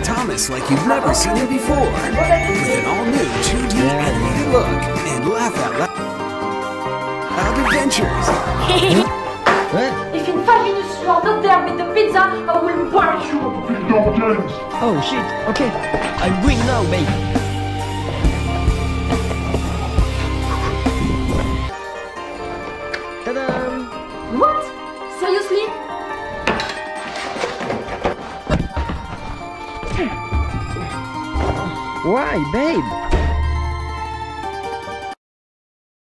Thomas like you've never seen him before. With an all-new 2D animated look and laugh out loud adventures. If in five minutes you are not there with the pizza, I will burn you. Oh shit, okay. I win going now, babe. Why, babe?